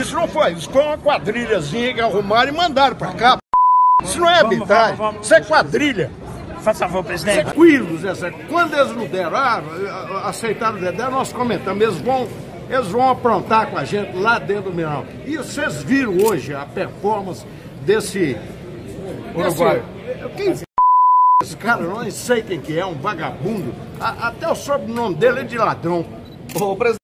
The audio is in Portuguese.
Isso não foi, isso foi uma quadrilhazinha que arrumaram e mandaram pra cá. Isso não é habitat, isso é quadrilha. Faz favor, presidente. Tranquilos, é essa. Quando eles não deram, ah, aceitaram o Dedé, nós comentamos, eles vão, eles vão aprontar com a gente lá dentro do Mineirão. E vocês viram hoje a performance desse Uruguai. Quem esse cara, eu não sei quem que é, um vagabundo. A- até o sobrenome dele é de ladrão. Ô, presidente.